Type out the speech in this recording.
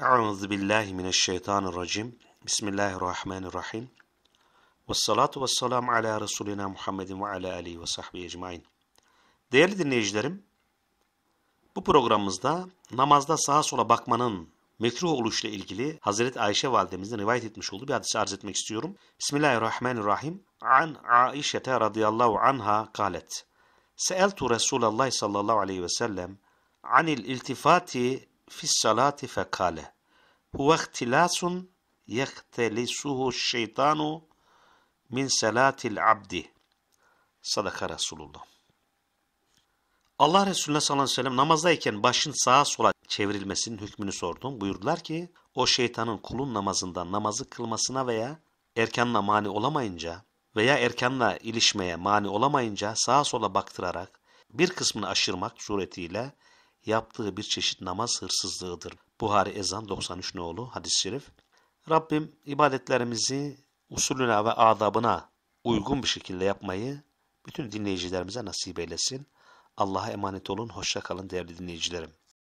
Euzu billahi mineşşeytanirracim. Bismillahirrahmanirrahim. Ves salatu ves selam ala Resulina Muhammedin ve ala alihi ve sahbihi ecmaîn. Değerli dinleyicilerim, bu programımızda namazda sağa sola bakmanın mekruh oluşuyla ilgili Hazreti Ayşe validemizden rivayet etmiş olduğu bir hadisi arz etmek istiyorum. Bismillahirrahmanirrahim. An Aişete radıyallahu anha kalet. Seeltu Resulallah sallallahu aleyhi ve sellem anil iltifati fis salati fekale. Huve ihtilasun yehtelisuhu şeytanu min salatil abdi. Sadaka Resulullah. Allah Resulüne sallallahu aleyhi ve sellem namazdayken başın sağa sola çevrilmesinin hükmünü sordum. Buyurdular ki o şeytanın kulun namazından namazı kılmasına veya erkanla mani olamayınca veya erkanla ilişmeye mani olamayınca sağa sola baktırarak bir kısmını aşırmak suretiyle yaptığı bir çeşit namaz hırsızlığıdır. Buhari Ezan 93 nolu hadis-i şerif. Rabbim ibadetlerimizi usulüne ve adabına uygun bir şekilde yapmayı bütün dinleyicilerimize nasip eylesin. Allah'a emanet olun. Hoşça kalın değerli dinleyicilerim.